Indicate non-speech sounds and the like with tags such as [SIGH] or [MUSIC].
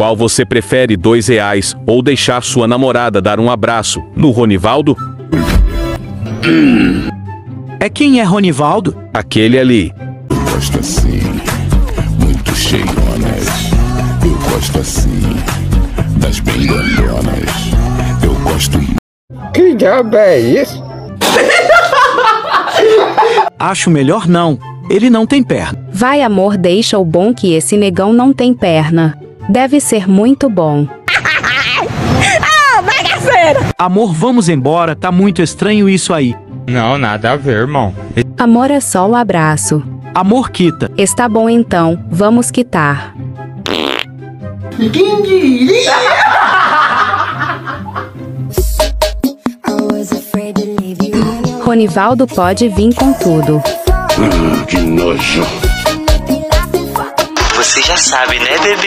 Qual você prefere, dois reais ou deixar sua namorada dar um abraço no Ronivaldo? É quem é Ronivaldo? Aquele ali. Eu gosto assim, muito cheironas. Eu gosto assim, das bem grandonas. Eu gosto Que diabo é isso? [LAUGHS] Acho melhor não. Ele não tem perna. Vai, amor, deixa o bom que esse negão não tem perna. Deve ser muito bom. Amor, vamos embora, tá muito estranho isso aí. Não, nada a ver, irmão. Amor é só o abraço. Amor, quita. Está bom então, vamos quitar. Ronivaldo pode vir com tudo. que nojo. Já sabe, né, bebê?